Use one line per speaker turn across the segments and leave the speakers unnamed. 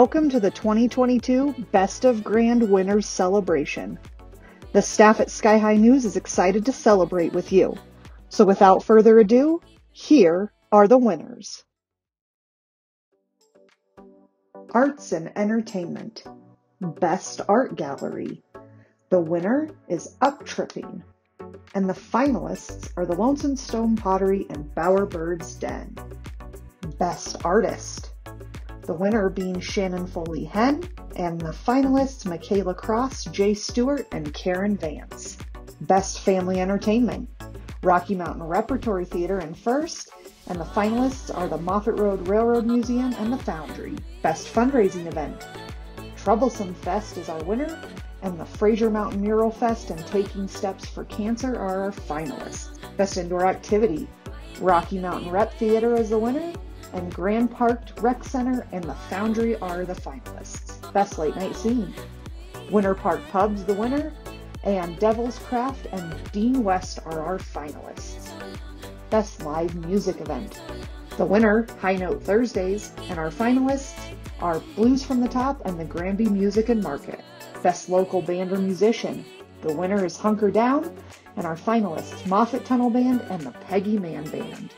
Welcome to the 2022 Best of Grand Winners celebration. The staff at Sky-Hi News is excited to celebrate with you. So without further ado, here are the winners. Arts and Entertainment Best Art Gallery. The winner is Up Tripping. And the finalists are the Lonesome Stone Pottery and Bowerbirds Den. Best Artist. The winner being Shannon Foley Hen, and the finalists Michaela Cross, Jay Stewart, and Karen Vance. Best Family Entertainment. Rocky Mountain Repertory Theater in first, and the finalists are the Moffat Road Railroad Museum and the Foundry. Best Fundraising Event. Troublesome Fest is our winner, and the Fraser Mountain Mural Fest and Taking Steps for Cancer are our finalists. Best Indoor Activity. Rocky Mountain Rep Theater is the winner, and Grand Park Rec Center and the Foundry are the finalists. Best Late Night Scene. Winter Park Pub's the winner, and Devil's Craft and Dean West are our finalists. Best Live Music Event. The winner, High Note Thursdays, and our finalists are Blues from the Top and the Granby Music and Market. Best Local Band or Musician. The winner is Hunker Down, and our finalists, Moffat Tunnel Band and the Peggy Mann Band.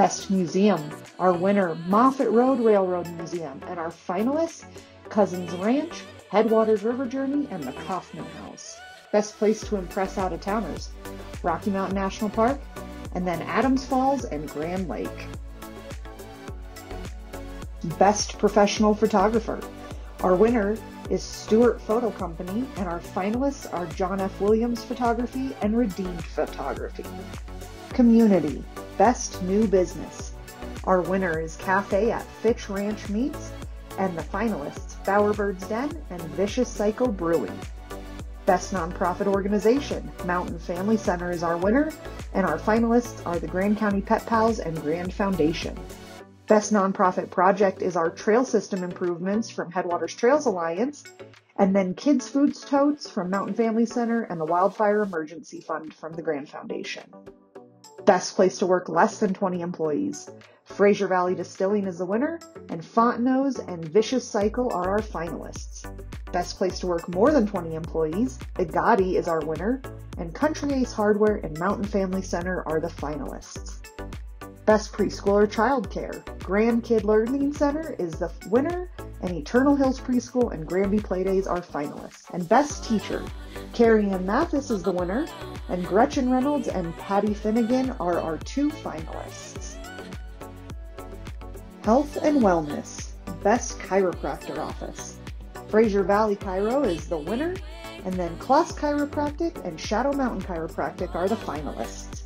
Best Museum. Our winner, Moffat Road Railroad Museum, and our finalists, Cozens Ranch, Headwaters River Journey, and the Kauffman House. Best place to impress out of towners, Rocky Mountain National Park, and then Adams Falls and Grand Lake. Best Professional Photographer. Our winner is Stewart Photo Company, and our finalists are John F. Williams Photography and Redeemed Photography. Community. Best New Business. Our winner is Cafe at Fitch Ranch Meats, and the finalists Bowerbirds Den and Vicious Cycle Brewing. Best Nonprofit Organization, Mountain Family Center is our winner, and our finalists are the Grand County Pet Pals and Grand Foundation. Best Nonprofit Project is our trail system improvements from Headwaters Trails Alliance, and then Kids Foods Totes from Mountain Family Center and the Wildfire Emergency Fund from the Grand Foundation. Best place to work less than 20 employees. Fraser Valley Distilling is the winner, and Fontenot's and Vicious Cycle are our finalists. Best place to work more than 20 employees. Igadi is our winner, and Country Ace Hardware and Mountain Family Center are the finalists. Best Preschool or Childcare. Grand Kid Learning Center is the winner, and Eternal Hills Preschool and Granby Playdays are finalists. And Best Teacher. Carrie Ann Mathis is the winner, and Gretchen Reynolds and Patty Finnegan are our two finalists. Health and Wellness. Best Chiropractor Office. Fraser Valley Chiro is the winner, and then Class Chiropractic and Shadow Mountain Chiropractic are the finalists.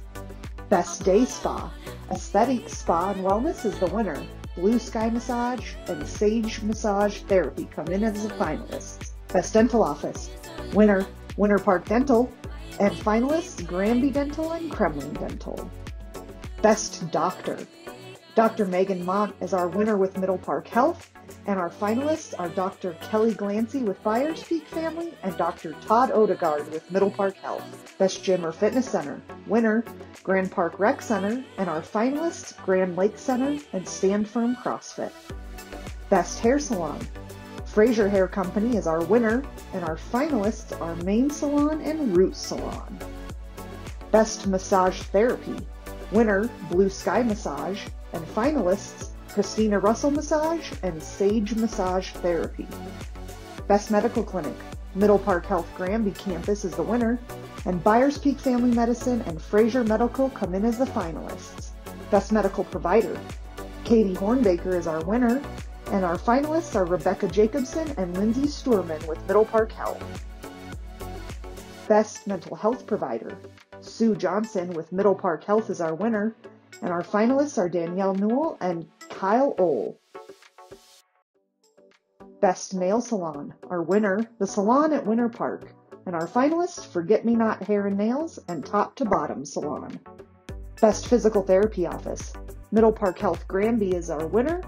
Best Day Spa. Aesthetic Spa and Wellness is the winner. Blue Sky Massage and Sage Massage Therapy come in as the finalists. Best Dental Office. Winner, Winter Park Dental. And finalists, Granby Dental and Kremmling Dental. Best Doctor. Dr. Megan Mott is our winner with Middle Park Health. And our finalists are Dr. Kelly Glancy with Byers Peak Family and Dr. Todd Odegaard with Middle Park Health. Best Gym or Fitness Center. Winner, Grand Park Rec Center, and our finalists, Grand Lake Center and Stand Firm CrossFit. Best Hair Salon. Fraser Hair Company is our winner, and our finalists are Main Salon and Root Salon. Best Massage Therapy. Winner, Blue Sky Massage, and finalists, Christina Russell Massage and Sage Massage Therapy. Best Medical Clinic. Middle Park Health Granby campus is the winner, and Byers Peak Family Medicine and Fraser Medical come in as the finalists. Best Medical Provider. Katie Hornbaker is our winner, and our finalists are Rebecca Jacobson and Lindsay Sturman with Middle Park Health. Best Mental Health Provider. Sue Johnson with Middle Park Health is our winner, and our finalists are Danielle Newell and Kyle Ohl. Best Nail Salon. Our winner, the Salon at Winter Park. And our finalists, Forget Me Not Hair and Nails and Top to Bottom Salon. Best Physical Therapy Office. Middle Park Health Granby is our winner.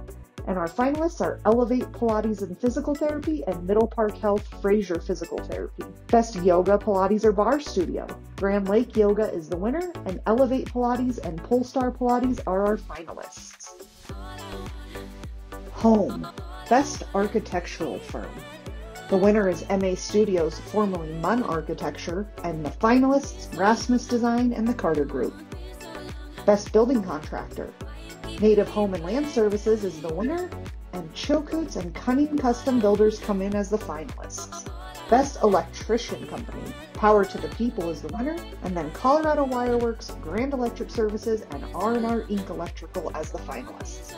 And our finalists are Elevate Pilates and Physical Therapy and Middle Park Health Fraser Physical Therapy. Best Yoga, Pilates, or Bar Studio. Grand Lake Yoga is the winner, and Elevate Pilates and Polestar Pilates are our finalists. Home. Best Architectural Firm. The winner is MA Studios, formerly Munn Architecture, and the finalists Rasmus Design and the Carter Group. Best Building Contractor. Native Home and Land Services is the winner, and Chilcoots and Cunning Custom Builders come in as the finalists. Best Electrician Company. Power to the People is the winner, and then Colorado Wireworks, Grand Electric Services, and R&R Inc. Electrical as the finalists.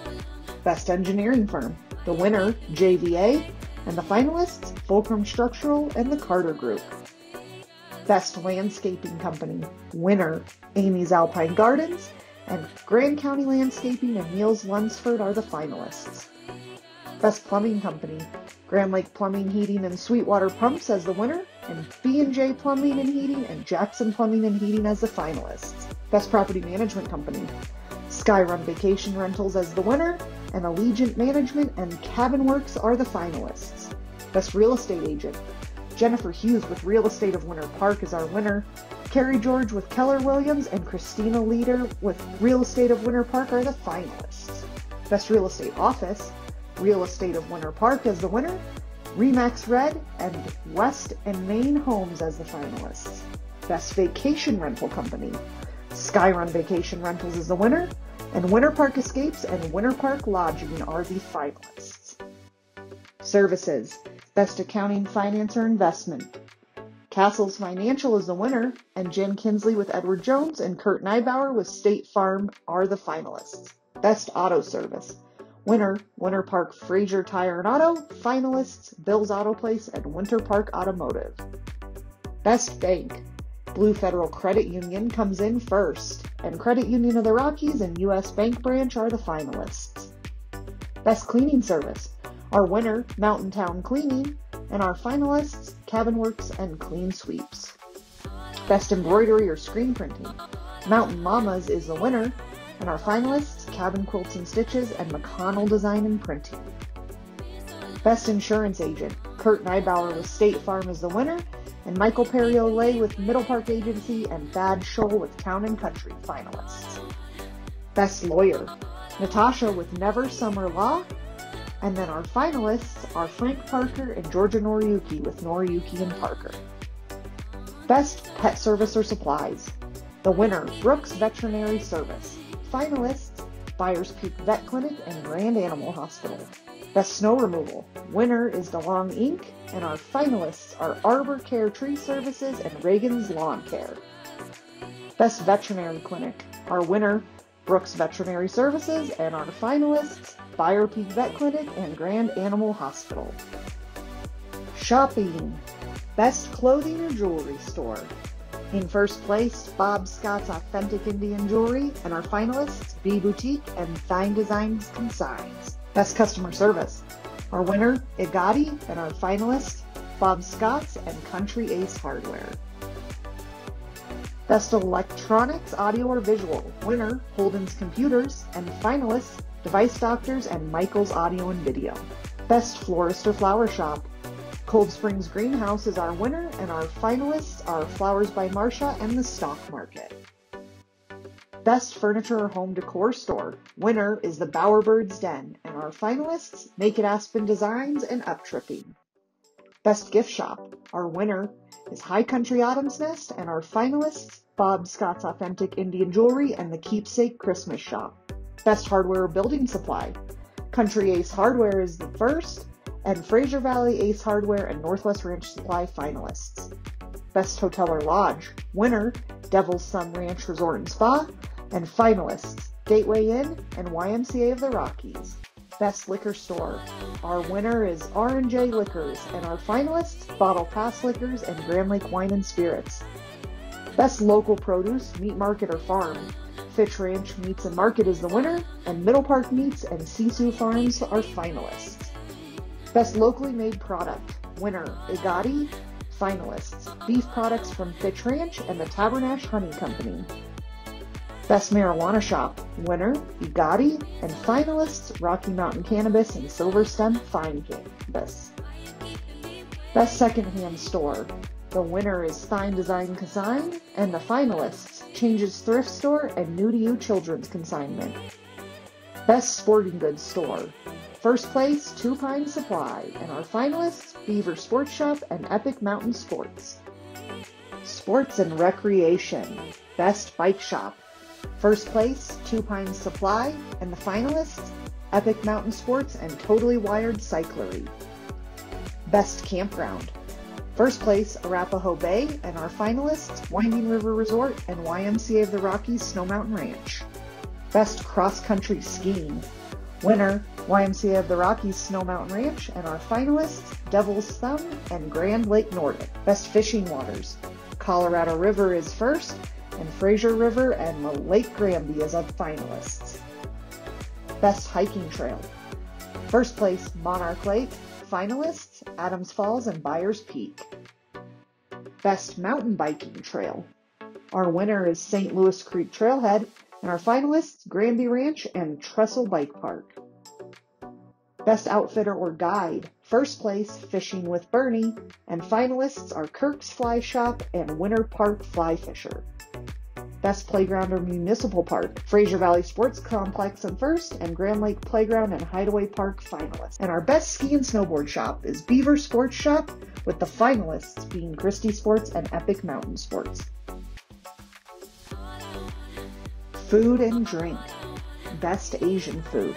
Best Engineering Firm. The winner, JVA, and the finalists, Fulcrum Structural and the Carter Group. Best Landscaping Company. Winner, Amy's Alpine Gardens, and Grand County Landscaping and Niels Lunsford are the finalists. Best Plumbing Company, Grand Lake Plumbing, Heating, and Sweetwater Pumps as the winner, and B&J Plumbing and Heating and Jackson Plumbing and Heating as the finalists. Best Property Management Company, Skyrun Vacation Rentals as the winner, and Allegiant Management and Cabin Works are the finalists. Best Real Estate Agent, Jennifer Hughes with Real Estate of Winter Park is our winner. Carrie George with Keller Williams and Christina Leader with Real Estate of Winter Park are the finalists. Best Real Estate Office, Real Estate of Winter Park as the winner, Remax Red and West and Main Homes as the finalists. Best Vacation Rental Company, Skyrun Vacation Rentals is the winner, and Winter Park Escapes and Winter Park Lodging are the finalists. Services, Best Accounting, Finance, or Investment. Castles Financial is the winner, and Jen Kinsley with Edward Jones and Kurt Neibauer with State Farm are the finalists. Best Auto Service. Winner, Winter Park Fraser Tire and Auto. Finalists, Bill's Auto Place and Winter Park Automotive. Best Bank. Blue Federal Credit Union comes in first, and Credit Union of the Rockies and U.S. Bank Branch are the finalists. Best Cleaning Service. Our winner, Mountain Town Cleaning, and our finalists, Cabin Works and Clean Sweeps. Best Embroidery or Screen Printing. Mountain Mamas is the winner, and our finalists, Cabin Quilts and Stitches and McConnell Design and Printing. Best Insurance Agent, Kurt Neibauer with State Farm is the winner, and Michael Perriolay with Middle Park Agency and Thad Scholl with Town and Country finalists. Best Lawyer, Natasha with Never Summer Law, and then our finalists are Frank Parker and Georgia Noriyuki with Noriyuki and Parker. Best Pet Service or Supplies, the winner, Brooks Veterinary Service. Finalists, Byers Peak Vet Clinic and Grand Animal Hospital. Best Snow Removal. Winner is DeLong Inc. And our finalists are Arbor Care Tree Services and Reagan's Lawn Care. Best Veterinary Clinic. Our winner, Brooks Veterinary Services, and our finalists, Byers Peak Vet Clinic and Grand Animal Hospital. Shopping. Best Clothing or Jewelry Store. In first place, Bob Scott's Authentic Indian Jewelry, and our finalists, B Boutique and Fine Designs Consigns. Best Customer Service. Our winner, Igadi, and our finalists, Bob Scott's and Country Ace Hardware. Best Electronics, Audio or Visual. Winner, Holden's Computers, and finalists, Device Doctors and Michael's Audio and Video. Best Florist or Flower Shop. Cold Springs Greenhouse is our winner, and our finalists are Flowers by Marcia and the Stock Market. Best Furniture or Home Decor Store. Winner is the Bowerbird's Den, and our finalists, Naked Aspen Designs and Uptripping. Best Gift Shop. Our winner is High Country Autumn's Nest, and our finalists, Bob Scott's Authentic Indian Jewelry and the Keepsake Christmas Shop. Best Hardware Building Supply. Country Ace Hardware is the first, and Fraser Valley Ace Hardware and Northwest Ranch Supply finalists. Best Hotel or Lodge. Winner, Devil's Thumb Ranch Resort and Spa, and finalists, Gateway Inn and YMCA of the Rockies. Best Liquor Store. Our winner is R&J Liquors, and our finalists, Bottle Pass Liquors and Grand Lake Wine and Spirits. Best Local Produce, Meat Market or Farm. Fitch Ranch Meats and Market is the winner, and Middle Park Meats and Sisu Farms are finalists. Best Locally Made Product. Winner, Igadi. Finalists, Beef Products from Fitch Ranch and the Tabernash Honey Company. Best Marijuana Shop. Winner, Igadi. And finalists, Rocky Mountain Cannabis and Silver Stem Fine Cannabis. Best Secondhand Store. The winner is Fine Design Consign, and the finalists, Changes Thrift Store and New to You Children's Consignment. Best Sporting Goods Store. First place, Two Pine Supply, and our finalists, Beaver Sports Shop and Epic Mountain Sports. Sports and Recreation. Best Bike Shop. First place, Two Pines Supply, and the finalists, Epic Mountain Sports and Totally Wired Cyclery. Best Campground. First place, Arapaho Bay, and our finalists, Winding River Resort and YMCA of the Rockies Snow Mountain Ranch. Best Cross Country Skiing. Winner, YMCA of the Rockies Snow Mountain Ranch, and our finalists, Devil's Thumb and Grand Lake Nordic. Best Fishing Waters. Colorado River is first, and Fraser River and Lake Granby is of finalists. Best Hiking Trail. First place, Monarch Lake. Finalists, Adams Falls and Byers Peak. Best Mountain Biking Trail. Our winner is St. Louis Creek Trailhead, and our finalists, Granby Ranch and Trestle Bike Park. Best Outfitter or Guide. First place, Fishing with Bernie, and finalists are Kirk's Fly Shop and Winter Park Fly Fisher. Best Playground or Municipal Park, Fraser Valley Sports Complex in first, and Grand Lake Playground and Hideaway Park finalists. And our best ski and snowboard shop is Beaver Sports Shop, with the finalists being Christie Sports and Epic Mountain Sports. Food and drink. Best Asian food.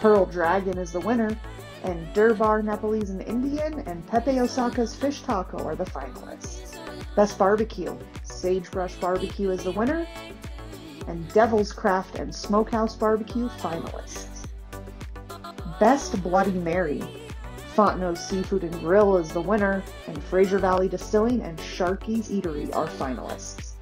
Pearl Dragon is the winner, and Durbar Nepalese and Indian and Pepe Osaka's Fish Taco are the finalists. Best Barbecue. Sagebrush Barbecue is the winner, and Devil's Craft and Smokehouse Barbecue finalists. Best Bloody Mary. Fontenot's Seafood and Grill is the winner, and Fraser Valley Distilling and Sharky's Eatery are finalists.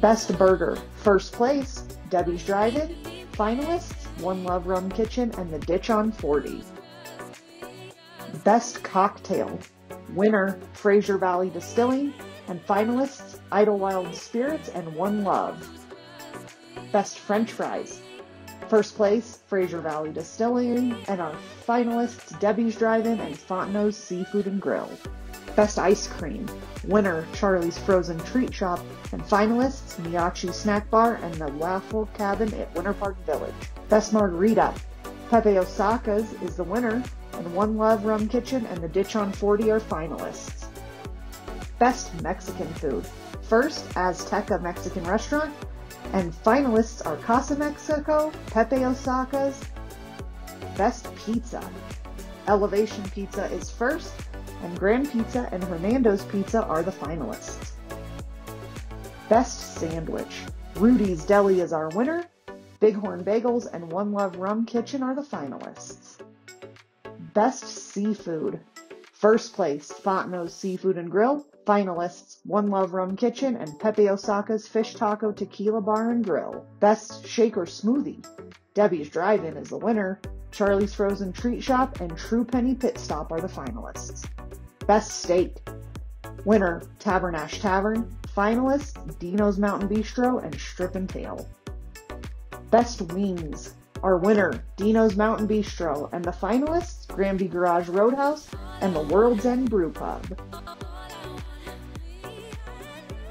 Best Burger. First place, Debbie's Drive-In. Finalists, One Love Rum Kitchen and The Ditch on 40. Best Cocktail. Winner, Fraser Valley Distilling, and finalists Idlewild Spirits and One Love. Best French Fries. First place, Fraser Valley Distilling, and our finalists Debbie's Drive-In and Fontenot's Seafood and Grill. Best Ice Cream. Winner, Charlie's Frozen Treat Shop, and finalists Miyachi Snack Bar and the Waffle Cabin at Winter Park Village. Best Margarita. Pepe Osaka's is the winner, and One Love Rum Kitchen and the Ditch on 40 are finalists. Best Mexican Food. First, Azteca Mexican Restaurant, and finalists are Casa Mexico, Pepe Osaka's, Best Pizza. Elevation Pizza is first, and Grand Pizza and Hernando's Pizza are the finalists. Best Sandwich. Rudy's Deli is our winner. Bighorn Bagels and One Love Rum Kitchen are the finalists. Best Seafood. First place, Fontenot's Seafood and Grill. Finalists, One Love Rum Kitchen and Pepe Osaka's Fish Taco Tequila Bar and Grill. Best Shake or Smoothie. Debbie's Drive-In is the winner. Charlie's Frozen Treat Shop and True Penny Pit Stop are the finalists. Best Steak. Winner, Tabernash Tavern. Finalists, Deno's Mountain Bistro and Strip and Tail. Best Wings. Our winner, Deno's Mountain Bistro, and the finalists, Granby Garage Roadhouse and the World's End Brew Pub.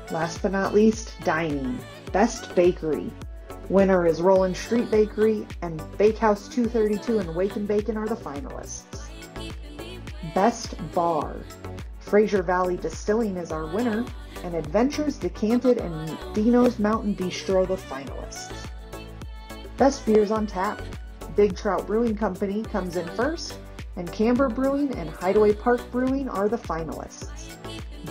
Last but not least, dining. Best bakery. Winner is Roland Street Bakery and Bakehouse 232 and Wake and Bacon are the finalists. Best bar. Fraser Valley Distilling is our winner and Adventures Decanted and Deno's Mountain Bistro the finalists. Best beers on tap. Big Trout Brewing Company comes in first and Camber Brewing and Hideaway Park Brewing are the finalists.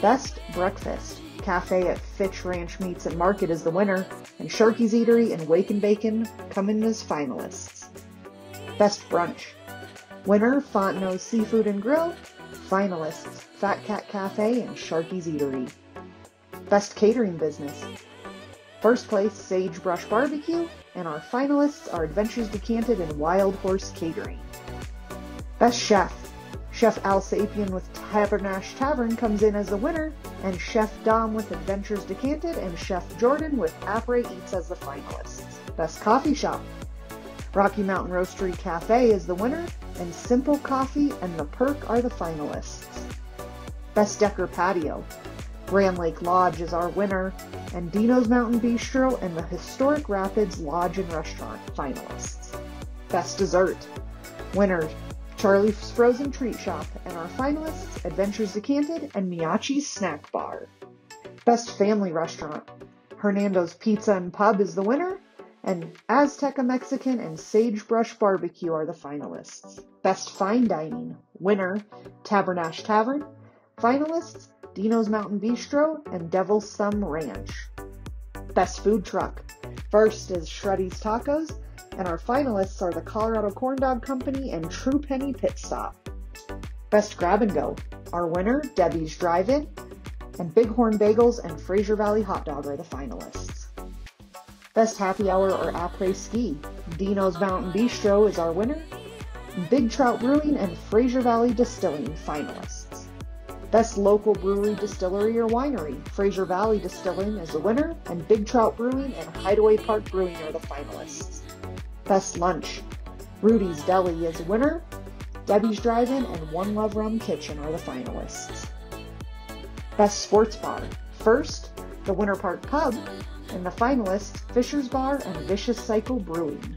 Best breakfast. Cafe at Fitch Ranch Meats and Market is the winner, and Sharky's Eatery and Wake and Bacon come in as finalists. Best Brunch. Winner, Fontenot's Seafood and Grill. Finalists, Fat Cat Cafe and Sharky's Eatery. Best Catering Business. First place, Sagebrush Barbecue, and our finalists are Adventures Decanted and Wild Horse Catering. Best Chef. Chef Al Sapien with Tabernash Tavern comes in as the winner, and Chef Dom with Adventures Decanted and Chef Jordan with Apres Eats as the finalists. Best Coffee Shop. Rocky Mountain Roastery Cafe is the winner, and Simple Coffee and The Perk are the finalists. Best Decker Patio. Grand Lake Lodge is our winner, and Deno's Mountain Bistro and the Historic Rapids Lodge and Restaurant finalists. Best Dessert. Winner, Charlie's Frozen Treat Shop, and our finalists, Adventures Decanted and Miyachi's Snack Bar. Best Family Restaurant. Hernando's Pizza and Pub is the winner, and Azteca Mexican and Sagebrush Barbecue are the finalists. Best Fine Dining. Winner, Tabernash Tavern. Finalists, Deno's Mountain Bistro and Devil's Thumb Ranch. Best Food Truck. First is Shreddy's Tacos, and our finalists are the Colorado Corn Dog Company and True Penny Pit Stop. Best Grab and Go. Our winner, Debbie's Drive-In, and Bighorn Bagels and Fraser Valley Hot Dog are the finalists. Best Happy Hour or Après Ski. Deno's Mountain Bistro is our winner. Big Trout Brewing and Fraser Valley Distilling finalists. Best Local Brewery, Distillery, or Winery. Fraser Valley Distilling is the winner, and Big Trout Brewing and Hideaway Park Brewing are the finalists. Best Lunch. Rudy's Deli is a winner. Debbie's Drive-In and One Love Rum Kitchen are the finalists. Best Sports Bar. First, the Winter Park Pub, and the finalists, Fisher's Bar and Vicious Cycle Brewing.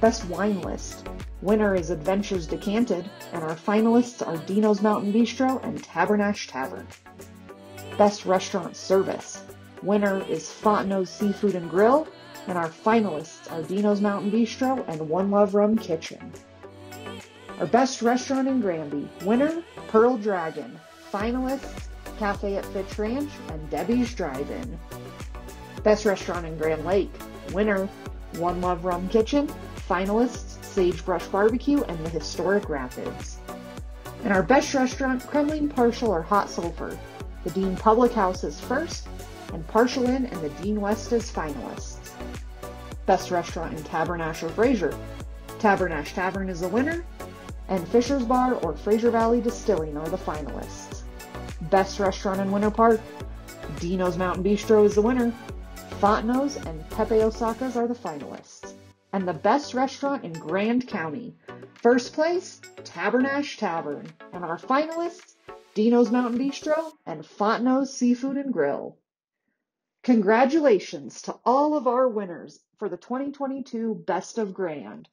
Best Wine List. Winner is Adventures Decanted, and our finalists are Deno's Mountain Bistro and Tabernash Tavern. Best Restaurant Service. Winner is Fontenot's Seafood and Grill, and our finalists are Deno's Mountain Bistro and One Love Rum Kitchen. Our best restaurant in Granby, winner, Pearl Dragon. Finalists, Cafe at Fitch Ranch and Debbie's Drive-In. Best restaurant in Grand Lake, winner, One Love Rum Kitchen. Finalists, Sagebrush Barbecue and the Historic Rapids. And our best restaurant, Kremmling Parshall or Hot Sulphur. The Dean Public House is first, and Parshall Inn and the Dean West is finalists. Best restaurant in Tabernash or Fraser. Tabernash Tavern is the winner, and Fisher's Bar or Fraser Valley Distilling are the finalists. Best restaurant in Winter Park. Deno's Mountain Bistro is the winner. Fontenot's and Pepe Osaka's are the finalists. And the best restaurant in Grand County. First place, Tabernash Tavern. And our finalists, Deno's Mountain Bistro and Fontenot's Seafood and Grill. Congratulations to all of our winners for the 2022 Best of Grand.